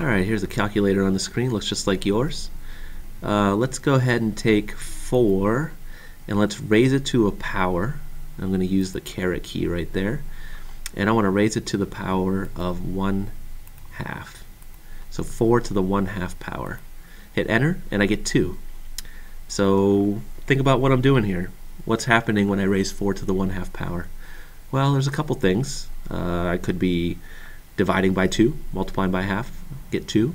Alright, here's a calculator on the screen, looks just like yours. Uh, let's go ahead and take 4 and let's raise it to a power. I'm going to use the caret key right there. And I want to raise it to the power of 1 half. So 4 to the 1 half power. Hit enter and I get 2. So think about what I'm doing here. What's happening when I raise 4 to the 1 half power? Well, there's a couple things. Uh, I could be dividing by 2, multiplying by half, get 2.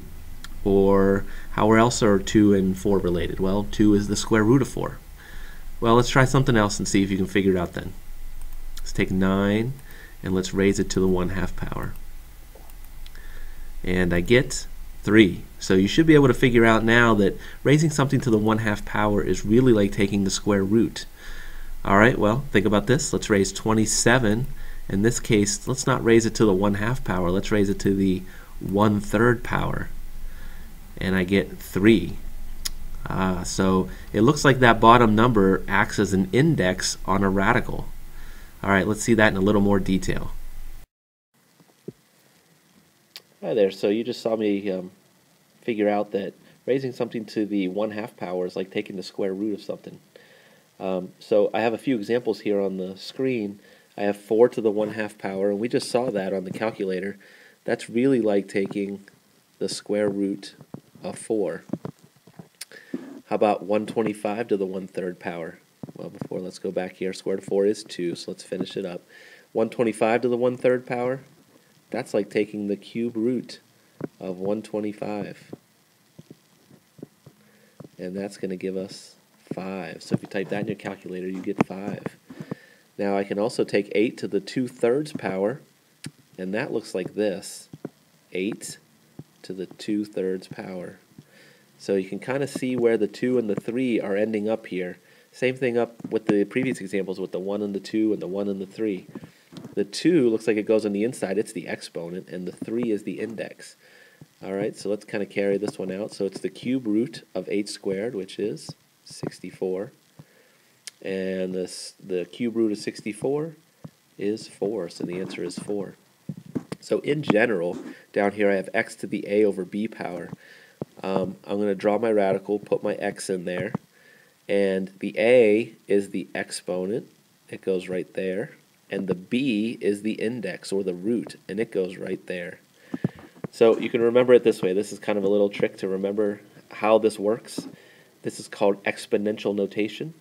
Or how else are 2 and 4 related? Well, 2 is the square root of 4. Well, let's try something else and see if you can figure it out then. Let's take 9 and let's raise it to the 1 half power. And I get 3. So you should be able to figure out now that raising something to the 1 half power is really like taking the square root. Alright, well, think about this. Let's raise 27 in this case, let's not raise it to the 1 half power. Let's raise it to the 1 third power. And I get 3. Uh, so it looks like that bottom number acts as an index on a radical. All right, let's see that in a little more detail. Hi there, so you just saw me um, figure out that raising something to the 1 half power is like taking the square root of something. Um, so I have a few examples here on the screen I have 4 to the 1 half power, and we just saw that on the calculator. That's really like taking the square root of 4. How about 125 to the 1 third power? Well, before, let's go back here. Square root of 4 is 2, so let's finish it up. 125 to the 1 third power? That's like taking the cube root of 125. And that's going to give us 5. So if you type that in your calculator, you get 5. Now I can also take 8 to the 2 thirds power, and that looks like this. 8 to the 2 thirds power. So you can kind of see where the 2 and the 3 are ending up here. Same thing up with the previous examples with the 1 and the 2 and the 1 and the 3. The 2 looks like it goes on the inside, it's the exponent, and the 3 is the index. Alright, so let's kind of carry this one out. So it's the cube root of 8 squared, which is 64 and this, the cube root of 64 is 4, so the answer is 4. So in general, down here I have x to the a over b power. Um, I'm going to draw my radical, put my x in there, and the a is the exponent, it goes right there, and the b is the index, or the root, and it goes right there. So you can remember it this way. This is kind of a little trick to remember how this works. This is called exponential notation.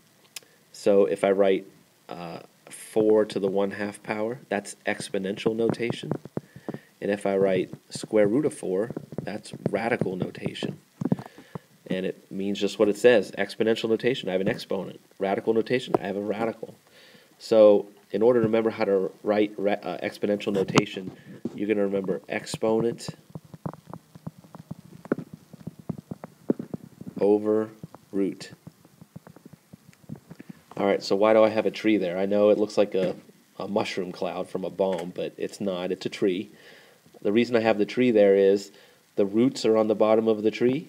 So if I write uh, 4 to the 1 half power, that's exponential notation. And if I write square root of 4, that's radical notation. And it means just what it says, exponential notation, I have an exponent. Radical notation, I have a radical. So in order to remember how to write uh, exponential notation, you're going to remember exponent over root. Alright, so why do I have a tree there? I know it looks like a, a mushroom cloud from a bomb, but it's not. It's a tree. The reason I have the tree there is the roots are on the bottom of the tree.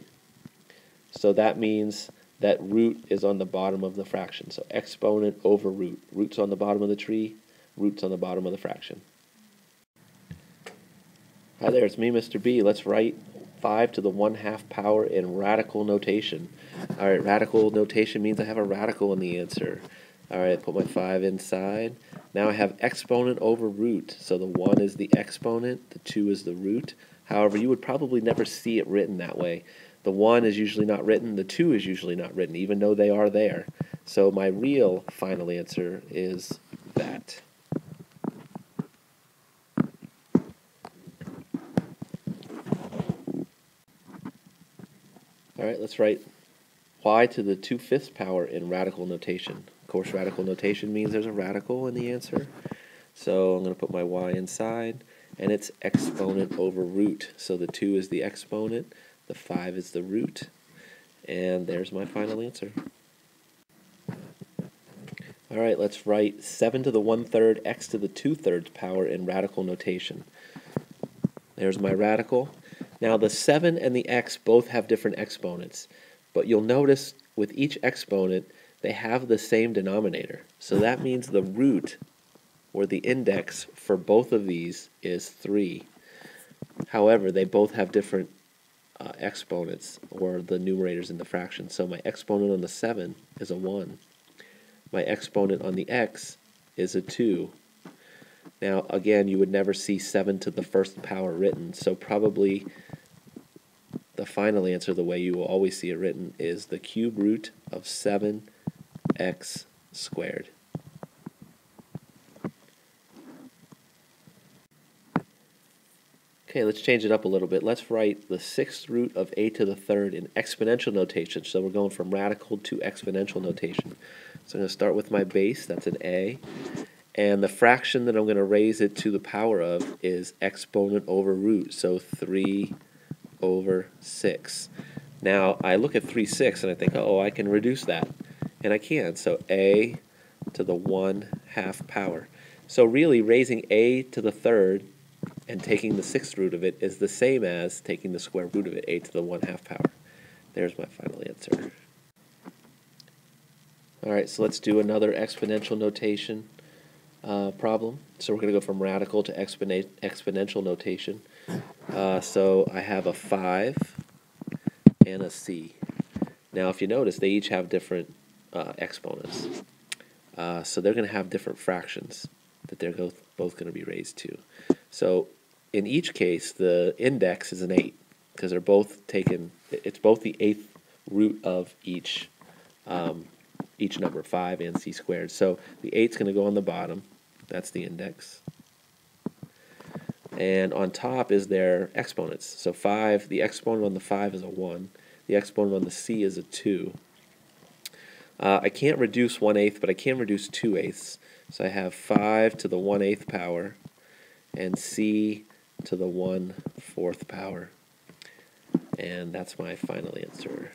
So that means that root is on the bottom of the fraction. So exponent over root. Root's on the bottom of the tree, root's on the bottom of the fraction. Hi there, it's me, Mr. B. Let's write 5 to the 1 half power in radical notation. All right, radical notation means I have a radical in the answer. All right, put my 5 inside. Now I have exponent over root. So the 1 is the exponent, the 2 is the root. However, you would probably never see it written that way. The 1 is usually not written, the 2 is usually not written, even though they are there. So my real final answer is that. All right, let's write y to the 2 fifths power in radical notation. Course, radical notation means there's a radical in the answer. So I'm going to put my y inside, and it's exponent over root. So the 2 is the exponent, the 5 is the root, and there's my final answer. All right, let's write 7 to the 1 third x to the 2 thirds power in radical notation. There's my radical. Now the 7 and the x both have different exponents. But you'll notice with each exponent, they have the same denominator. So that means the root, or the index, for both of these is 3. However, they both have different uh, exponents, or the numerators in the fraction. So my exponent on the 7 is a 1. My exponent on the x is a 2. Now, again, you would never see 7 to the first power written, so probably the final answer, the way you will always see it written, is the cube root of 7x squared. Okay, let's change it up a little bit. Let's write the sixth root of a to the third in exponential notation. So we're going from radical to exponential notation. So I'm going to start with my base, that's an a. And the fraction that I'm going to raise it to the power of is exponent over root, so 3 over 6. Now, I look at 3 6 and I think, oh, I can reduce that. And I can. So a to the 1 half power. So really, raising a to the third and taking the sixth root of it is the same as taking the square root of it, a to the 1 half power. There's my final answer. All right, so let's do another exponential notation uh, problem. So we're going to go from radical to exponential notation. Uh, so I have a 5 and a c. Now if you notice, they each have different uh, exponents. Uh, so they're going to have different fractions that they're both, both going to be raised to. So in each case, the index is an 8 because they're both taken, it's both the eighth root of each um, each number, 5 and c squared. So the 8's going to go on the bottom. That's the index. And on top is their exponents. So 5, the exponent on the 5 is a 1. The exponent on the c is a 2. Uh, I can't reduce 1 eighth, but I can reduce 2 eighths. So I have 5 to the 1 eighth power and c to the 1 fourth power. And that's my final answer.